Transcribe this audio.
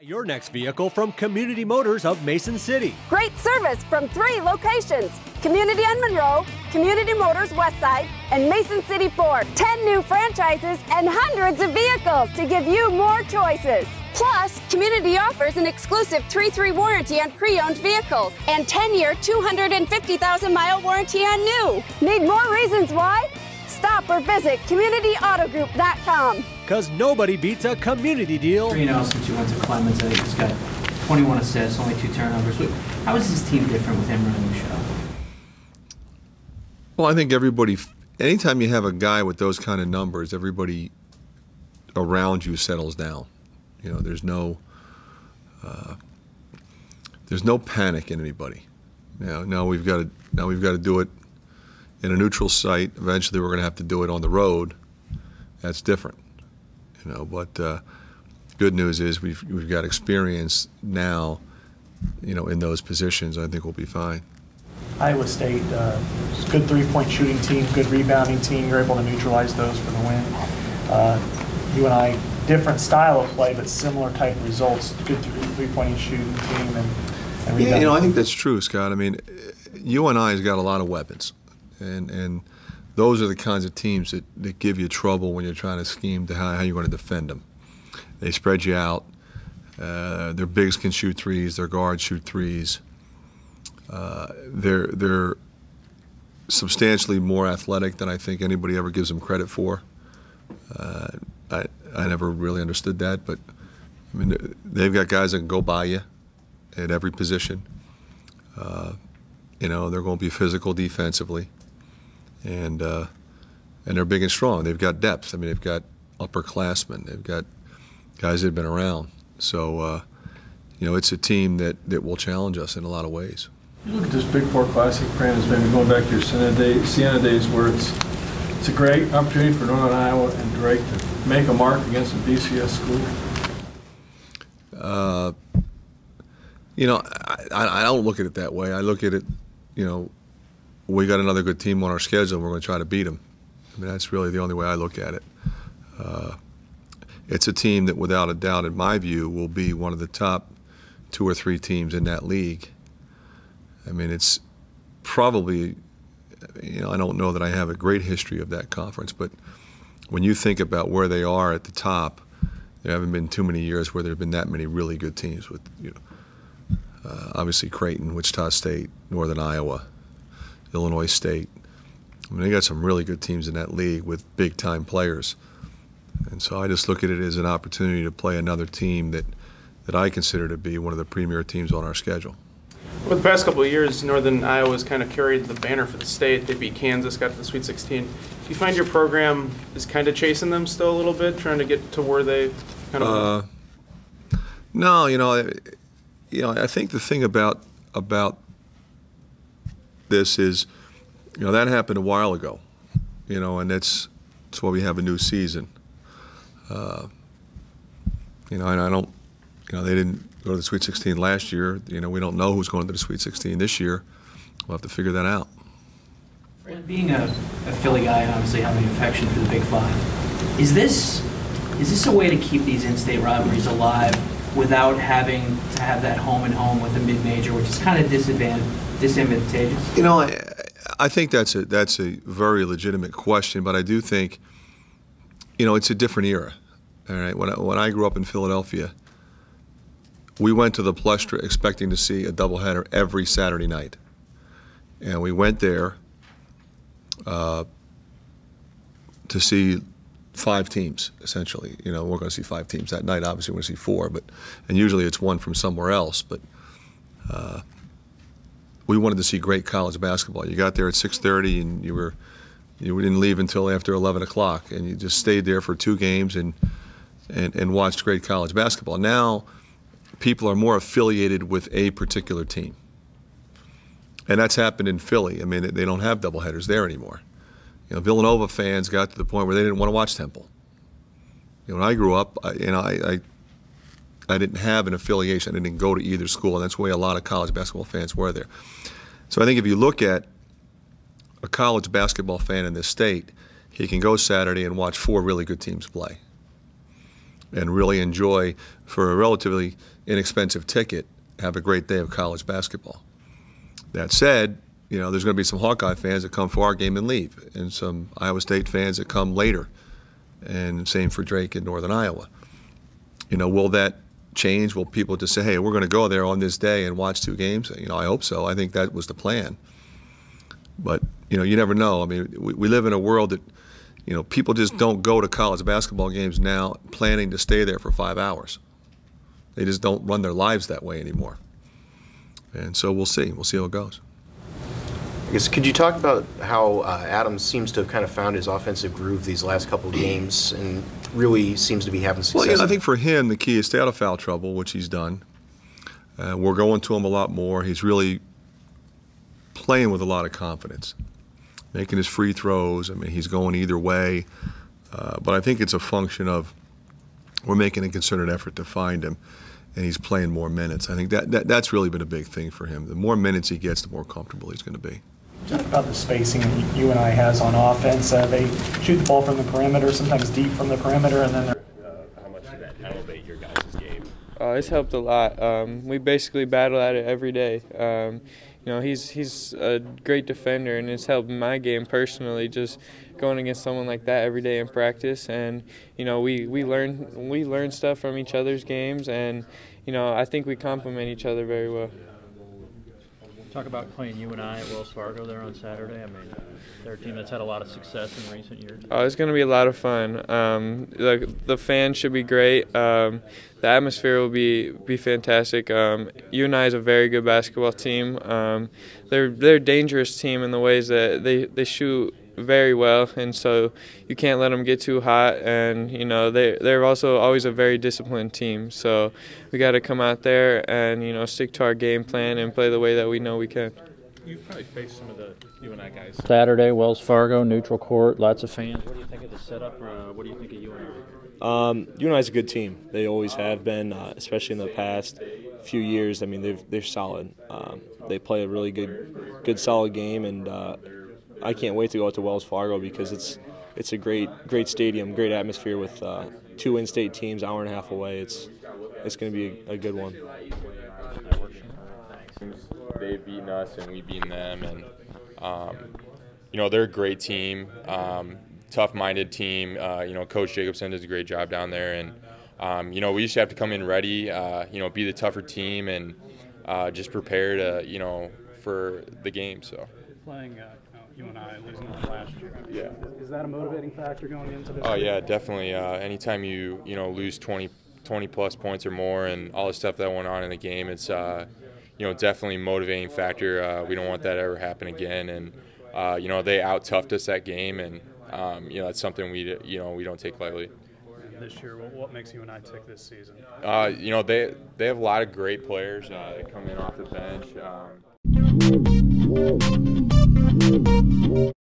Your next vehicle from Community Motors of Mason City. Great service from three locations Community on Monroe, Community Motors Westside, and Mason City Ford. 10 new franchises and hundreds of vehicles to give you more choices. Plus, Community offers an exclusive 3-3 warranty on pre-owned vehicles and 10-year, 250,000-mile warranty on new. Need more reasons why? Stop or visit CommunityAutoGroup.com. Because nobody beats a community deal. 3 0 since you went to Clemmons. I think he's got 21 assists, only two turnovers. How is this team different with him running the show? Well, I think everybody, anytime you have a guy with those kind of numbers, everybody around you settles down. You know, there's no, uh, there's no panic in anybody. Now, now we've got to, now we've got to do it in a neutral site. Eventually, we're going to have to do it on the road. That's different, you know. But uh, good news is we've we've got experience now, you know, in those positions. I think we'll be fine. Iowa State, uh, good three-point shooting team, good rebounding team. You're able to neutralize those for the win. Uh, UNI, different style of play, but similar type of results. Good three-point shooting team and, and yeah, you know, I think that's true, Scott. I mean, UNI has got a lot of weapons, and and those are the kinds of teams that, that give you trouble when you're trying to scheme to how, how you're going to defend them. They spread you out. Uh, their bigs can shoot threes. Their guards shoot threes. Uh, they're they're substantially more athletic than I think anybody ever gives them credit for. Uh, I I never really understood that, but I mean they've got guys that can go by you at every position. Uh, you know they're going to be physical defensively, and uh, and they're big and strong. They've got depth. I mean they've got upperclassmen. They've got guys that have been around. So uh, you know it's a team that that will challenge us in a lot of ways. You look at this Big Four Classic, Brandon, maybe going back to your Siena, day, Siena days where it's it's a great opportunity for Northern Iowa and Drake to make a mark against a BCS school. Uh, you know, I, I don't look at it that way. I look at it, you know, we got another good team on our schedule, and we're going to try to beat them. I mean, that's really the only way I look at it. Uh, it's a team that, without a doubt, in my view, will be one of the top two or three teams in that league. I mean, it's probably, you know, I don't know that I have a great history of that conference, but when you think about where they are at the top, there haven't been too many years where there have been that many really good teams with, you know, uh, obviously Creighton, Wichita State, Northern Iowa, Illinois State. I mean, they got some really good teams in that league with big time players. And so I just look at it as an opportunity to play another team that, that I consider to be one of the premier teams on our schedule. Over the past couple of years, Northern Iowa has kind of carried the banner for the state. They beat Kansas, got to the Sweet 16. Do you find your program is kind of chasing them still a little bit, trying to get to where they kind of? Uh, no, you know, you know, I think the thing about about this is, you know, that happened a while ago, you know, and that's that's why we have a new season. Uh, you know, and I don't, you know, they didn't go to the Sweet 16 last year. You know, we don't know who's going to the Sweet 16 this year. We'll have to figure that out. Being a, a Philly guy and obviously having an affection for the Big Five, is this is this a way to keep these in-state rivalries alive without having to have that home and home with a mid-major, which is kind of disadvantageous? You know, I, I think that's a that's a very legitimate question, but I do think, you know, it's a different era. All right, when I, when I grew up in Philadelphia, we went to the Palestra expecting to see a doubleheader every Saturday night, and we went there uh, to see five teams essentially. You know, we're going to see five teams that night. Obviously, we're going to see four, but and usually it's one from somewhere else. But uh, we wanted to see great college basketball. You got there at 6:30, and you were you didn't leave until after 11 o'clock, and you just stayed there for two games and and, and watched great college basketball. Now, people are more affiliated with a particular team, and that's happened in Philly. I mean, they don't have doubleheaders there anymore. You know, Villanova fans got to the point where they didn't want to watch Temple. You know, when I grew up, I, you know, I, I I didn't have an affiliation. I didn't go to either school, and that's the way a lot of college basketball fans were there. So I think if you look at a college basketball fan in this state, he can go Saturday and watch four really good teams play. and really enjoy, for a relatively inexpensive ticket, have a great day of college basketball. That said, you know, there's going to be some Hawkeye fans that come for our game and leave, and some Iowa State fans that come later, and same for Drake in Northern Iowa. You know, will that change? Will people just say, "Hey, we're going to go there on this day and watch two games"? You know, I hope so. I think that was the plan. But you know, you never know. I mean, we, we live in a world that, you know, people just don't go to college basketball games now planning to stay there for five hours. They just don't run their lives that way anymore. And so we'll see. We'll see how it goes. I guess could you talk about how uh, Adams seems to have kind of found his offensive groove these last couple of games and really seems to be having success? Well, yeah, I think for him the key is stay out of foul trouble, which he's done. Uh, we're going to him a lot more. He's really playing with a lot of confidence, making his free throws. I mean, he's going either way. Uh, but I think it's a function of we're making a concerted effort to find him, and he's playing more minutes. I think that, that that's really been a big thing for him. The more minutes he gets, the more comfortable he's going to be. Talk about the spacing that I has on offense. Uh, they shoot the ball from the perimeter, sometimes deep from the perimeter, and then they're how much did that elevate your guys' game? Uh, it's helped a lot. Um, we basically battle at it every day. Um, you know, he's he's a great defender, and it's helped my game personally. Just going against someone like that every day in practice, and you know, we we learn we learn stuff from each other's games, and you know, I think we complement each other very well. Talk about playing UNI at Wells Fargo there on Saturday. I mean, they're a team that's had a lot of success in recent years. Oh, it's going to be a lot of fun. Um, the the fans should be great. Um, the atmosphere will be be fantastic. Um, UNI is a very good basketball team. Um, they're they're a dangerous team in the ways that they, they shoot very well, and so you can't let them get too hot. And you know they they're also always a very disciplined team. So we got to come out there and you know stick to our game plan and play the way that we know we can. You've probably faced some of the UNI guys. Saturday, Wells Fargo, neutral court, lots of fans. What do you think of the setup? Uh, what do you think of UNI? Um, UNI is a good team. They always have been, uh, especially in the past few years. I mean, they're they're solid. Um, they play a really good, good solid game, and uh, I can't wait to go out to Wells Fargo because it's it's a great great stadium, great atmosphere with uh, two in-state teams, hour and a half away. It's it's going to be a, a good one. They've beaten us and we've beaten them, and um, you know they're a great team, um, tough-minded team. Uh, you know, Coach Jacobson does a great job down there, and um, you know we just have to come in ready. Uh, you know, be the tougher team and uh, just prepare to you know for the game. So playing uh, UNI losing one last year. Yeah. Is that a motivating factor going into this? Oh yeah, definitely. Uh, anytime you you know lose 20, 20 plus points or more, and all the stuff that went on in the game, it's uh, you know definitely a motivating factor. Uh, we don't want that ever happen again, and uh, you know they out toughed us that game, and um, you know that's something we you know we don't take lightly. This year, what, makes UNI tick this season? Uh, you know they they have a lot of great players uh, that come in off the bench. Um, Thank you.